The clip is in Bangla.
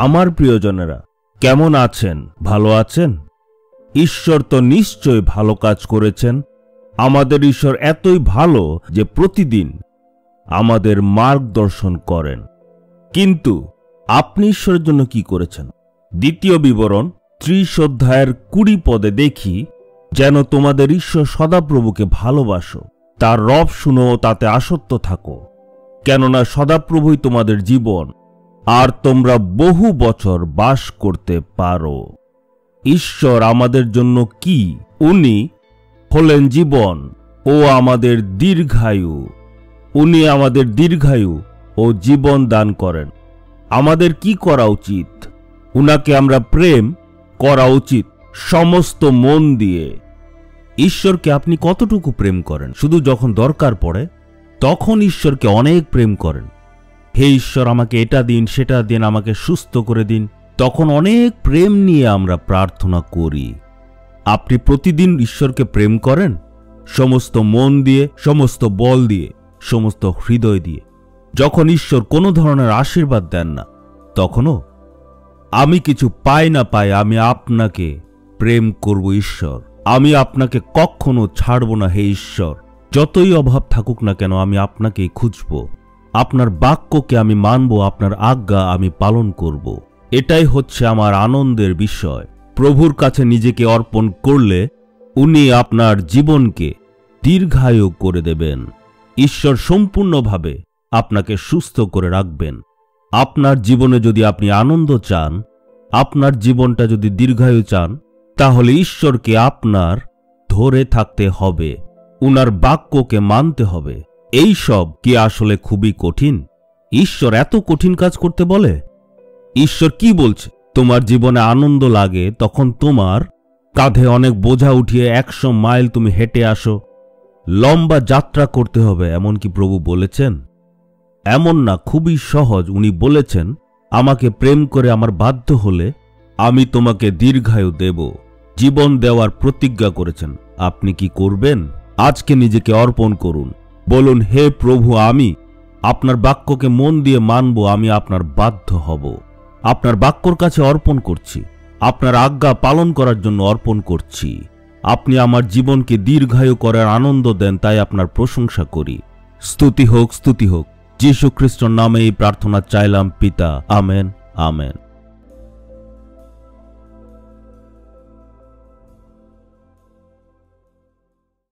আমার প্রিয়জনেরা, কেমন আছেন? ভালো আছেন? ঈশ্বর তো নিশ্চয় ভালো কাজ করেছেন। আমাদের ঈশ্বর এতই ভালো যে প্রতিদিন আমাদের মার্গদর্শন করেন। কিন্তু আপনি ঈশ্বরের জন্য কি করেছেন? দ্বিতীয় বিবরণ, ত্রিশ অধ্যায়ের কুড়ি পদে দেখি, যেন তোমাদের ঈশ্বর সদাপ্রভুকে ভালোবাসো, তার রব শুনো তাতে আসক্ত থাকো। কেননা সদাপ্রভুই তোমাদের জীবন আর তোমরা বহু বছর বাস করতে পারো। ঈশ্বর আমাদের জন্য কি? উনি হলেন জীবন ও আমাদের দীর্ঘায়ু। উনি আমাদের দীর্ঘায়ু ও জীবন দান করেন। আমাদের কি করা উচিত? উনাকে আমরা প্রেম করা উচিত সমস্ত মন দিয়ে। ঈশ্বরকে আপনি কতটুকু প্রেম করেন? শুধু যখন দরকার পড়ে, তখন ঈশ্বরকে অনেক প্রেম করেন। হে ঈশ্বর, আমাকে এটা দিন, সেটা দিন, আমাকে সুস্থ করে দিন। তখন অনেক প্রেম নিয়ে আমরা প্রার্থনা করি। আপনি প্রতিদিন ঈশ্বরকে প্রেম করেন? সমস্ত মন দিয়ে, সমস্ত বল দিয়ে, সমস্ত হৃদয় দিয়ে। যখন ঈশ্বর কোনো ধরনের আশীর্বাদ দেন না, তখনও, আমি কিছু পাই না পাই, আমি আপনাকে প্রেম করব ঈশ্বর। আমি আপনাকে কখনো ছাড়ব না, হে ঈশ্বর। যতই অভাব থাকুক না কেন, আমি আপনাকেই খুঁজব। আপনার বাক্যকে আমি মানব, আপনার আজ্ঞা আমি পালন করব। এটাই হচ্ছে আমার আনন্দের বিষয়। প্রভুর কাছে নিজেকে অর্পণ করলে উনি আপনার জীবনকে দীর্ঘায়ু করে দেবেন। ঈশ্বর সম্পূর্ণভাবে আপনাকে সুস্থ করে রাখবেন। আপনার জীবনে যদি আপনি আনন্দ চান, আপনার জীবনটা যদি দীর্ঘায়ু চান, তাহলে ঈশ্বরকে আপনার ধরে থাকতে হবে। উনার বাক্যকে মানতে হবে। এই সব কি আসলে খুবই কঠিন? ঈশ্বর এত কঠিন কাজ করতে বলে? ঈশ্বর কি বলছে? তোমার জীবনে আনন্দ লাগে, তখন তোমার কাঁধে অনেক বোঝা উঠিয়ে একশো মাইল তুমি হেঁটে আসো। লম্বা যাত্রা করতে হবে এমন কি প্রভু বলেছেন। এমন না, খুবই সহজ, উনি বলেছেন, আমাকে প্রেম করে আমার বাধ্য হলে আমি তোমাকে দীর্ঘায়ু দেব। জীবন দেওয়ার প্রতিজ্ঞা করেছেন। আপনি কি করবেন? আজকে নিজেকে অর্পণ করুন। বলুন, হে প্রভু, আমি আপনার বাক্যকে মন দিয়ে মানব, আমি আপনার বাধ্য হব। আপনার বাক্যর কাছে অর্পণ করছি। আপনার আজ্ঞা পালন করার জন্য অর্পণ করছি। আপনি আমার জীবনকে দীর্ঘায়ু করার আনন্দ দেন, তাই আপনার প্রশংসা করি। স্তুতি হোক স্তুতি হোক। যীশু খ্রিস্টর নামে এই প্রার্থনা চাইলাম, পিতা, আমেন আমেন।